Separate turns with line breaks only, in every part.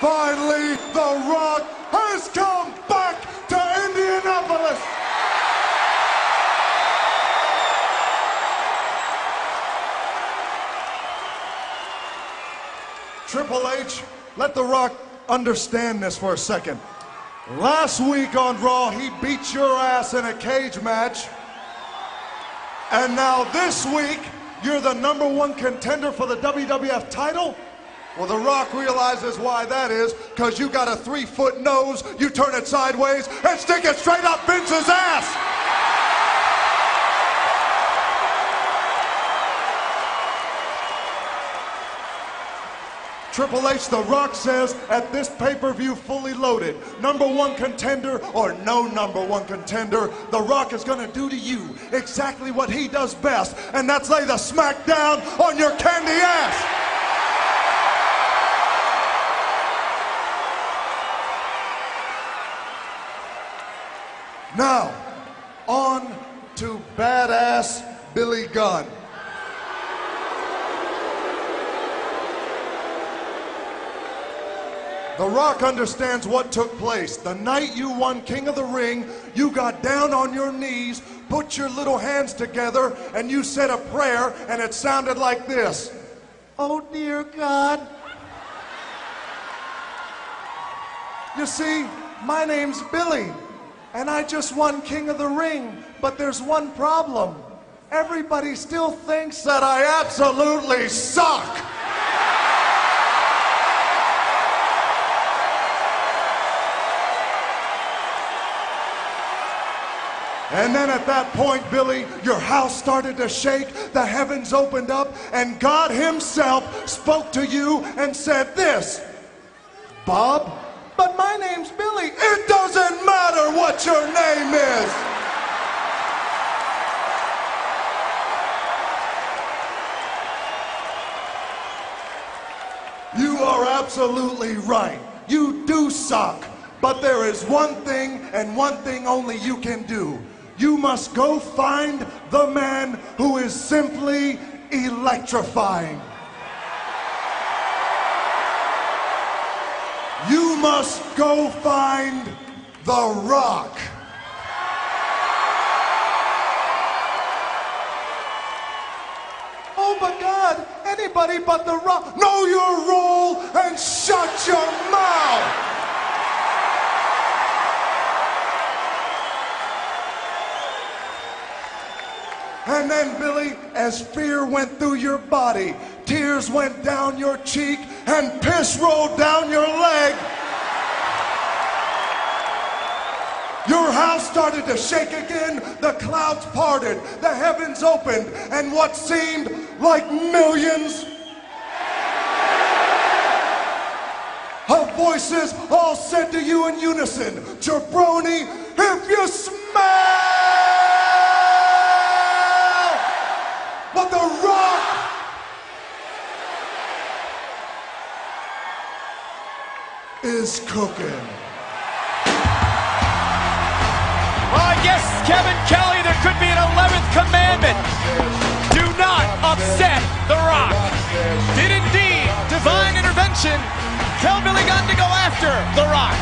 Finally, The Rock has come back to Indianapolis. Triple H, let The Rock understand this for a second. Last week on Raw, he beat your ass in a cage match. And now this week, you're the number one contender for the WWF title? Well, The Rock realizes why that is, because you got a three foot nose, you turn it sideways, and stick it straight up Vince's ass! Triple H, The Rock says, at this pay per view fully loaded, number one contender or no number one contender, The Rock is going to do to you exactly what he does best, and that's lay the smack down on your candy ass. Now, on to badass Billy Gunn. The Rock understands what took place. The night you won King of the Ring, you got down on your knees, put your little hands together, and you said a prayer, and it sounded like this Oh, dear God. You see, my name's Billy, and I just won King of the Ring, but there's one problem. Everybody still thinks that I absolutely suck. And then at that point, Billy, your house started to shake, the heavens opened up, and God Himself spoke to you and said this Bob, but my name's Billy. It doesn't matter what your name is. You are absolutely right. You do suck. But there is one thing and one thing only you can do. You must go find the man who is simply electrifying. You must go find The Rock. Oh my God, anybody but The Rock. Know your role and shut your mouth. And then, Billy, as fear went through your body, tears went down your cheek, and piss rolled down your leg. Your house started to shake again, the clouds parted, the heavens opened, and what seemed like millions of voices all said to you in unison, Jabroni, if you smell what the rock is cooking.
Guess, Kevin Kelly, there could be an 11th commandment. Do not upset The Rock. Did indeed divine intervention tell Billy Gunn to go after The Rock?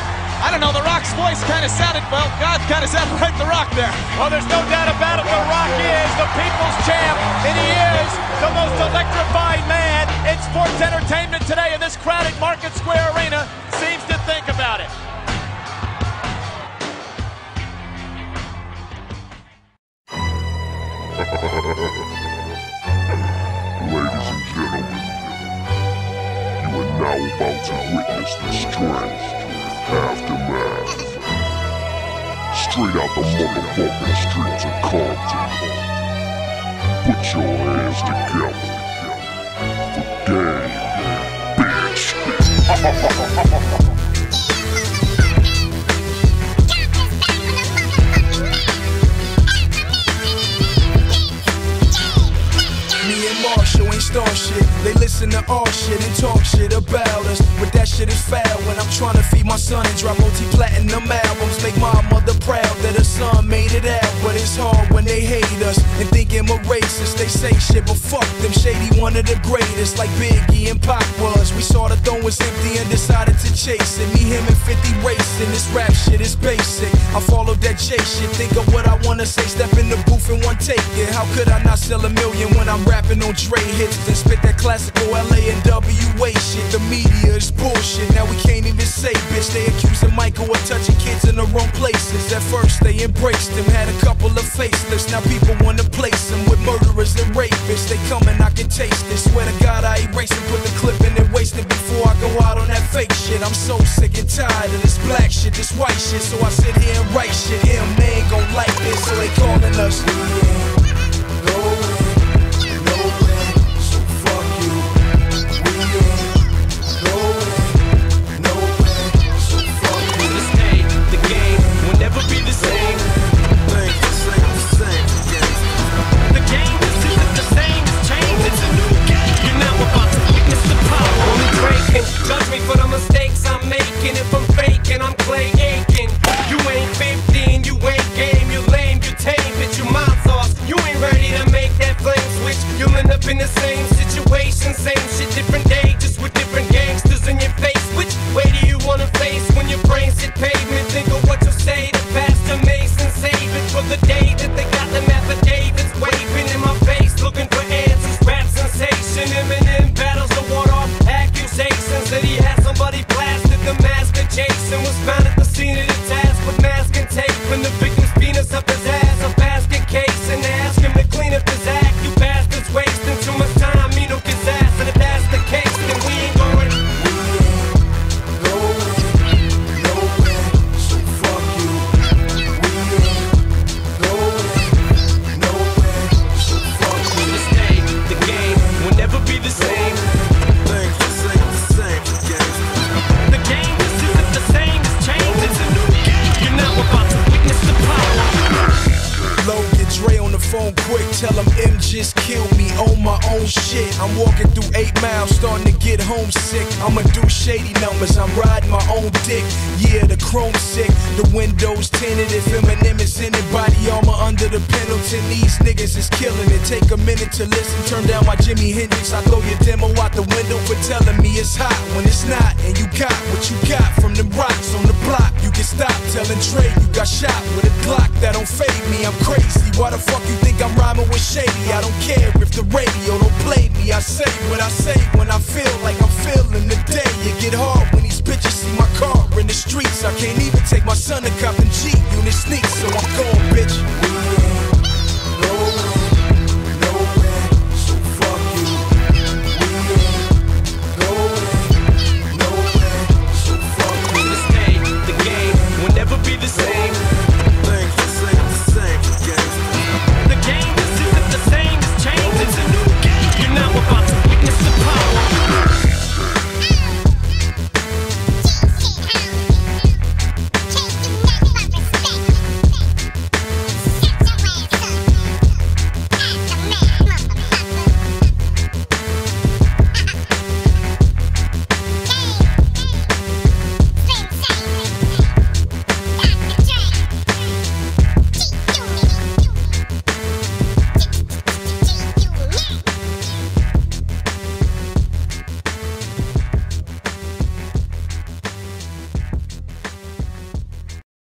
I don't know, The Rock's voice kind of sounded, well, God kind of sounded like The Rock there. Well, there's no doubt about it. The Rock is the people's champ, and he is the most electrified man in sports entertainment today in this crowded Market Square Arena seems to think about it.
Ladies and gentlemen, you are now about to witness the strength aftermath. Straight out the motherfucking streets of Compton. Put your hands together for game, bitch.
Shit. They listen to our shit and talk shit about us. But that shit is foul when I'm trying to feed my son and drop multi-platinum albums. Make my mother proud that her son made it out. But it's hard when they hate us and think him a racist. They say shit, but fuck them. Shady one of the greatest, like Biggie and Pac was. We saw the throne was empty and decided to chase it. Me, him, and 50 racing. This rap shit is basic. I followed that J shit. Think of what I wanna say. Step in the booth and one take it. How could I not sell a million when I'm rapping on Dre hits? Then spit that classical LA and WA shit. The media is bullshit. Now we can't even say bitch. They accusing Michael of touching kids in the wrong places. At first they embraced him, had a couple of faceless. Now people wanna can taste it. Swear to God, I erase it. Put the clip in and waste it before I go out on that fake shit. I'm so sick and tired of this black shit, this white shit. So I sit here and write shit. They ain't gon' like this, so they calling us. We
Just
killed me on my own shit. I'm walking through eight miles, starting to get homesick. I'ma do shady numbers, I'm riding my own dick. Yeah, the chrome sick, the windows tinted. If Eminem is in it, body armor under the Pendleton. These niggas is killing it. Take a minute to listen, turn down my Jimi Hendrix. I throw your demo out the window for telling me it's hot when it's not. And you got what you got from them rocks on the block. You can stop telling Trey you got shot with a Glock that don't fade me. I'm crazy. Why the fuck you think I'm rhyming with Shady? I don't care if the radio don't play me. I say what I say when I feel like I'm feeling the day. It get hard when these bitches see my car in the streets. I can't even take my son to cop and G unit sneaks, so I'm going.